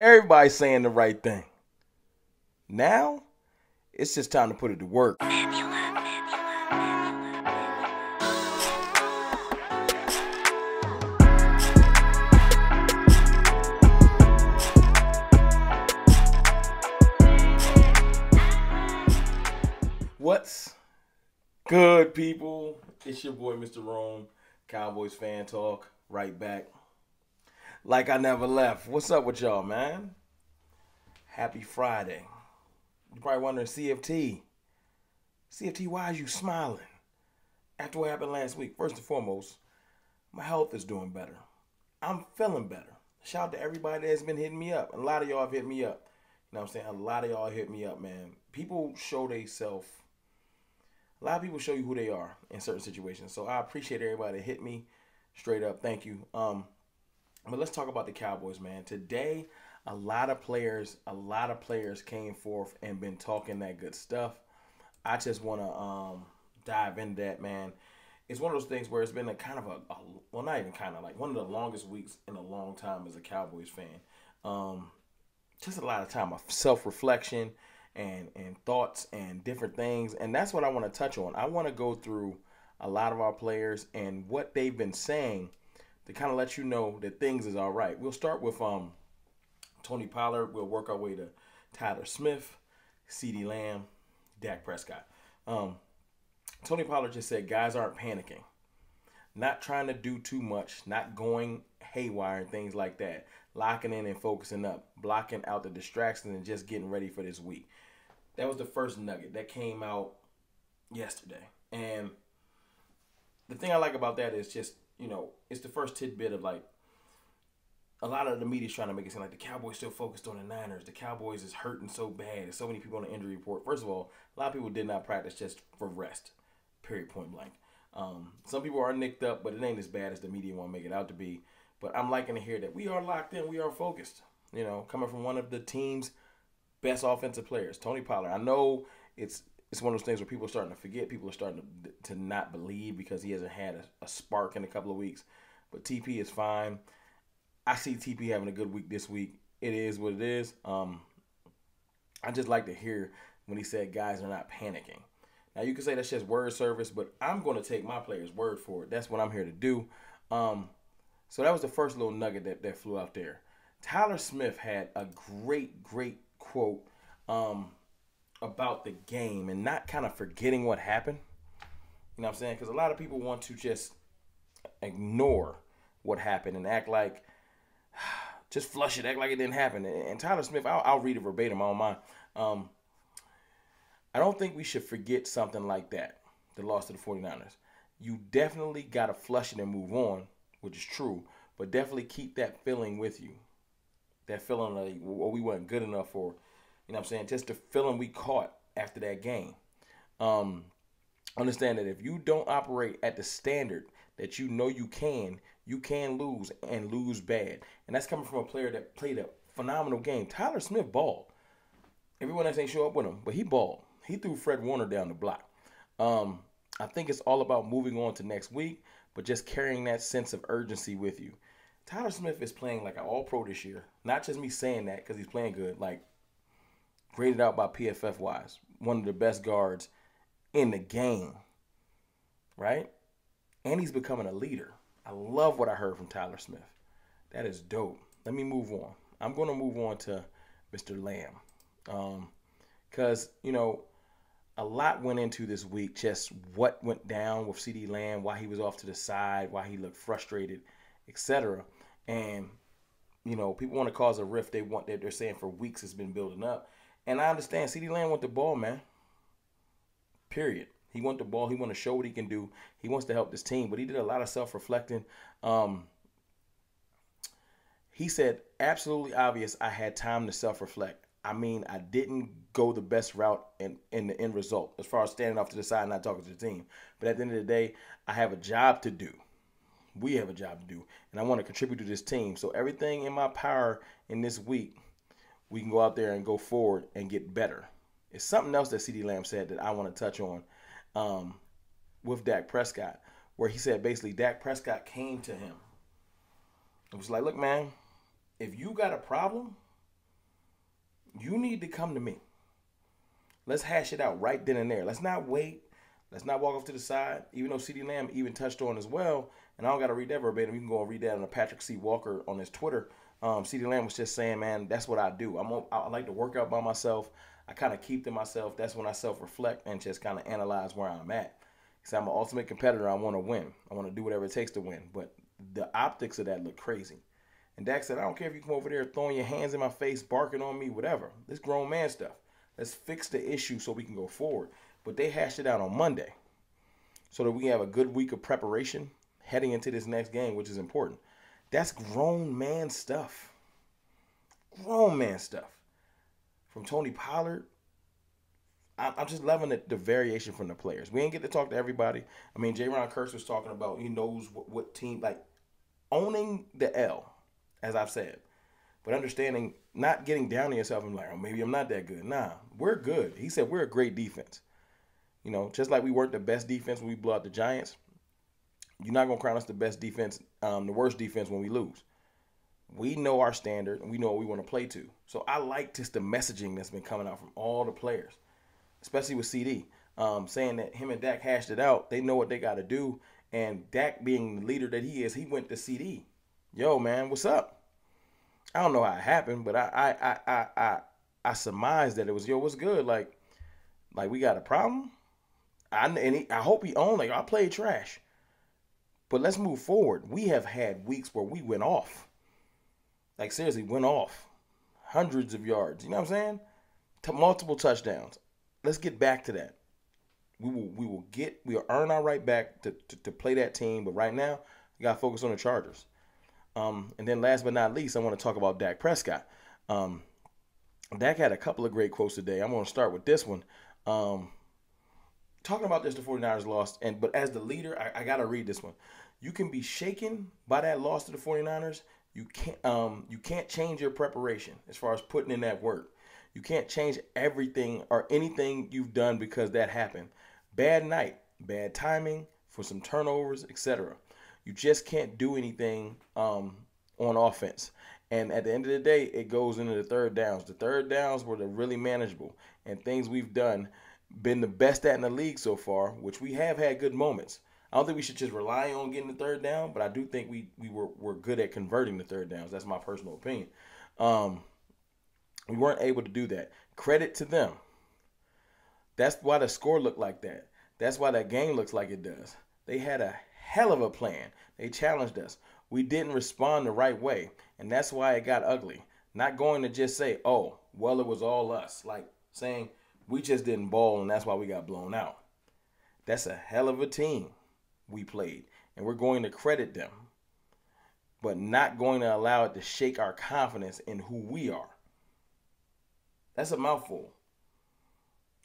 Everybody's saying the right thing. Now, it's just time to put it to work. What's good, people? It's your boy, Mr. Rome, Cowboys fan talk, right back. Like I never left. What's up with y'all, man? Happy Friday. You probably wondering, CFT. CFT, why are you smiling? After what happened last week, first and foremost, my health is doing better. I'm feeling better. Shout out to everybody that's been hitting me up. A lot of y'all have hit me up. You know what I'm saying? A lot of y'all hit me up, man. People show they self a lot of people show you who they are in certain situations. So I appreciate everybody hit me straight up. Thank you. Um, but let's talk about the Cowboys, man. Today, a lot of players, a lot of players came forth and been talking that good stuff. I just want to um, dive into that, man. It's one of those things where it's been a kind of a, a well, not even kind of like one of the longest weeks in a long time as a Cowboys fan. Um, just a lot of time of self reflection and and thoughts and different things and that's what I want to touch on. I want to go through a lot of our players and what they've been saying to kind of let you know that things is all right. We'll start with um Tony Pollard, we'll work our way to Tyler Smith, CeeDee Lamb, Dak Prescott. Um Tony Pollard just said guys aren't panicking. Not trying to do too much, not going haywire and things like that. Locking in and focusing up, blocking out the distractions and just getting ready for this week. That was the first nugget that came out yesterday. And the thing I like about that is just, you know, it's the first tidbit of like a lot of the media's trying to make it seem like the Cowboys still focused on the Niners. The Cowboys is hurting so bad. There's so many people on the injury report. First of all, a lot of people did not practice just for rest. Period. Point blank. Um, some people are nicked up, but it ain't as bad as the media want to make it out to be. But I'm liking to hear that we are locked in. We are focused. You know, coming from one of the teams best offensive players, Tony Pollard. I know it's it's one of those things where people are starting to forget. People are starting to, to not believe because he hasn't had a, a spark in a couple of weeks. But TP is fine. I see TP having a good week this week. It is what it is. Um, I just like to hear when he said guys are not panicking. Now you can say that's just word service, but I'm going to take my player's word for it. That's what I'm here to do. Um, so that was the first little nugget that, that flew out there. Tyler Smith had a great, great quote um, about the game and not kind of forgetting what happened. You know what I'm saying? Because a lot of people want to just ignore what happened and act like, just flush it, act like it didn't happen. And Tyler Smith, I'll, I'll read it verbatim on mine. Um, I don't think we should forget something like that, the loss to the 49ers. You definitely got to flush it and move on, which is true, but definitely keep that feeling with you that feeling like well, we weren't good enough for, you know what I'm saying? Just the feeling we caught after that game. Um, understand that if you don't operate at the standard that you know you can, you can lose and lose bad. And that's coming from a player that played a phenomenal game. Tyler Smith balled. Everyone else ain't show up with him, but he balled. He threw Fred Warner down the block. Um, I think it's all about moving on to next week, but just carrying that sense of urgency with you. Tyler Smith is playing like an all pro this year. Not just me saying that because he's playing good, like graded out by PFF wise. One of the best guards in the game. Right? And he's becoming a leader. I love what I heard from Tyler Smith. That is dope. Let me move on. I'm going to move on to Mr. Lamb. Because, um, you know, a lot went into this week, just what went down with CeeDee Lamb, why he was off to the side, why he looked frustrated, etc. And you know, people want to cause a rift. They want that they're saying for weeks it's been building up. And I understand CeeDee Lamb want the ball, man. Period. He want the ball. He want to show what he can do. He wants to help this team. But he did a lot of self-reflecting. Um, he said, absolutely obvious. I had time to self-reflect. I mean, I didn't go the best route in, in the end result as far as standing off to the side and not talking to the team. But at the end of the day, I have a job to do we have a job to do, and I want to contribute to this team. So everything in my power in this week, we can go out there and go forward and get better. It's something else that CeeDee Lamb said that I want to touch on um, with Dak Prescott, where he said basically Dak Prescott came to him. It was like, look, man, if you got a problem, you need to come to me. Let's hash it out right then and there. Let's not wait. Let's not walk off to the side. Even though CeeDee Lamb even touched on as well, and I don't got to read that verbatim. You can go and read that on Patrick C. Walker on his Twitter. Um, CeeDee Lamb was just saying, man, that's what I do. I'm I like to work out by myself. I kind of keep to myself. That's when I self reflect and just kind of analyze where I'm at. Because I'm an ultimate competitor. I want to win. I want to do whatever it takes to win. But the optics of that look crazy. And Dak said, I don't care if you come over there throwing your hands in my face, barking on me, whatever. This grown man stuff. Let's fix the issue so we can go forward. But they hashed it out on Monday so that we have a good week of preparation heading into this next game, which is important. That's grown man stuff. Grown man stuff. From Tony Pollard. I'm just loving the, the variation from the players. We ain't get to talk to everybody. I mean, Jayron Kearse was talking about he knows what, what team, like owning the L, as I've said, but understanding, not getting down on yourself and like, oh, maybe I'm not that good. Nah, we're good. He said we're a great defense. You know, just like we weren't the best defense when we blew out the Giants, you're not gonna crown us the best defense, um, the worst defense when we lose. We know our standard and we know what we want to play to. So I like just the messaging that's been coming out from all the players, especially with CeeDee, um, saying that him and Dak hashed it out. They know what they got to do, and Dak being the leader that he is, he went to CeeDee. Yo, man, what's up? I don't know how it happened, but I I I I I, I surmised that it was yo, what's good? Like, like we got a problem. I and he, I hope he owned like I played trash. But let's move forward. We have had weeks where we went off. Like seriously, went off. Hundreds of yards. You know what I'm saying? Multiple touchdowns. Let's get back to that. We will we will get we'll earn our right back to, to, to play that team. But right now, we gotta focus on the Chargers. Um, and then last but not least, I want to talk about Dak Prescott. Um, Dak had a couple of great quotes today. I'm to start with this one. Um, talking about this, the 49ers lost, and but as the leader, I, I got to read this one. You can be shaken by that loss to the 49ers. You can't um you can't change your preparation as far as putting in that work. You can't change everything or anything you've done because that happened. Bad night, bad timing for some turnovers, etc. You just can't do anything um, on offense. And at the end of the day, it goes into the third downs. The third downs were the really manageable and things we've done been the best at in the league so far, which we have had good moments. I don't think we should just rely on getting the third down, but I do think we we were, were good at converting the third downs. That's my personal opinion. Um, we weren't able to do that. Credit to them. That's why the score looked like that. That's why that game looks like it does. They had a hell of a plan. They challenged us. We didn't respond the right way, and that's why it got ugly. Not going to just say, "Oh, well, it was all us," like saying we just didn't ball, and that's why we got blown out. That's a hell of a team we played, and we're going to credit them, but not going to allow it to shake our confidence in who we are. That's a mouthful.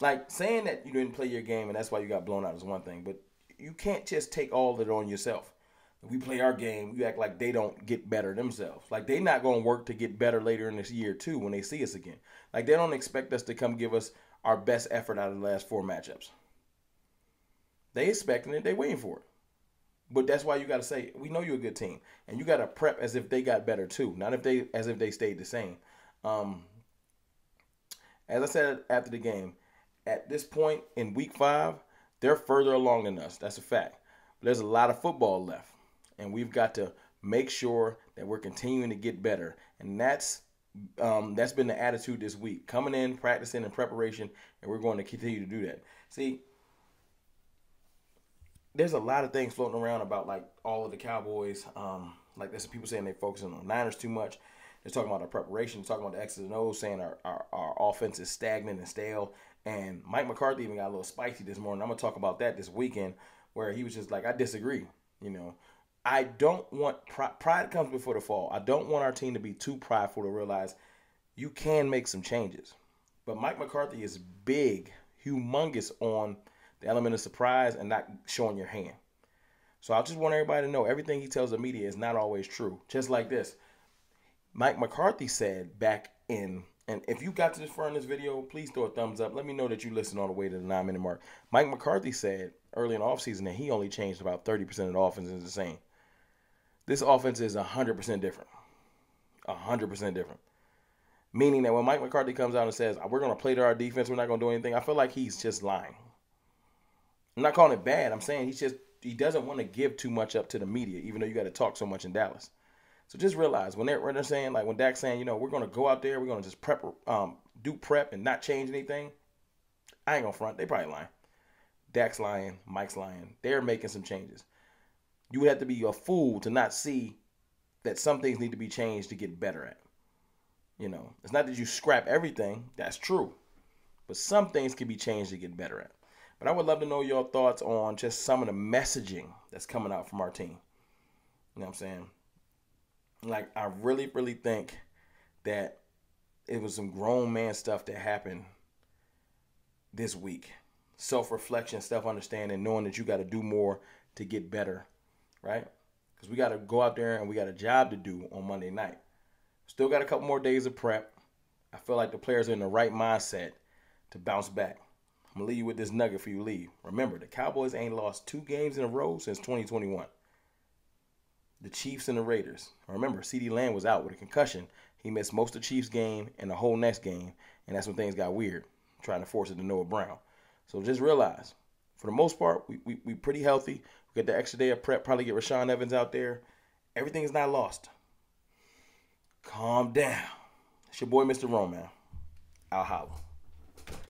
Like saying that you didn't play your game and that's why you got blown out is one thing, but you can't just take all of it on yourself. If we play our game, you act like they don't get better themselves. Like they're not going to work to get better later in this year too when they see us again. Like they don't expect us to come give us our best effort out of the last four matchups. They expecting it, they waiting for it. But that's why you got to say we know you're a good team, and you got to prep as if they got better too, not if they as if they stayed the same. Um, as I said after the game, at this point in week five, they're further along than us. That's a fact. But there's a lot of football left, and we've got to make sure that we're continuing to get better, and that's um, that's been the attitude this week. Coming in, practicing, and preparation, and we're going to continue to do that. See, there's a lot of things floating around about like all of the Cowboys. Um, like there's people saying they're focusing on Niners too much. They're talking about our preparation, talking about the X's and O's, saying our, our, our offense is stagnant and stale. And Mike McCarthy even got a little spicy this morning. I'm gonna talk about that this weekend, where he was just like, I disagree. You know, I don't want pride comes before the fall. I don't want our team to be too prideful to realize you can make some changes. But Mike McCarthy is big, humongous on the element of surprise and not showing your hand. So I just want everybody to know everything he tells the media is not always true. Just like this. Mike McCarthy said back in, and if you got to this far in this video, please throw a thumbs up. Let me know that you listened all the way to the nine minute mark. Mike McCarthy said early in the offseason that he only changed about 30% of the offense is the same. This offense is 100% different. 100% different. Meaning that when Mike McCarthy comes out and says, we're going to play to our defense, we're not going to do anything, I feel like he's just lying. I'm not calling it bad. I'm saying he's just, he doesn't want to give too much up to the media, even though you got to talk so much in Dallas. So just realize when they're, when they're saying, like when Dak's saying, you know, we're going to go out there, we're going to just prep, um, do prep and not change anything, I ain't going to front. They probably lying. Dak's lying, Mike's lying. They're making some changes. You would have to be a fool to not see that some things need to be changed to get better at. You know, it's not that you scrap everything, that's true. But some things can be changed to get better at. But I would love to know your thoughts on just some of the messaging that's coming out from our team. You know what I'm saying? Like, I really, really think that it was some grown man stuff that happened this week. Self reflection, self understanding, knowing that you got to do more to get better, right? Because we got to go out there and we got a job to do on Monday night. Still got a couple more days of prep. I feel like the players are in the right mindset to bounce back. I'm gonna leave you with this nugget for you leave. Remember, the Cowboys ain't lost two games in a row since 2021. The Chiefs and the Raiders. Remember, CeeDee Lamb was out with a concussion. He missed most of the Chiefs game and the whole next game, and that's when things got weird, trying to force it to Noah Brown. So just realize, for the most part, we we, we pretty healthy. Get the extra day of prep, probably get Rashawn Evans out there. Everything is not lost. Calm down. It's your boy, Mr. Roman. I'll holla.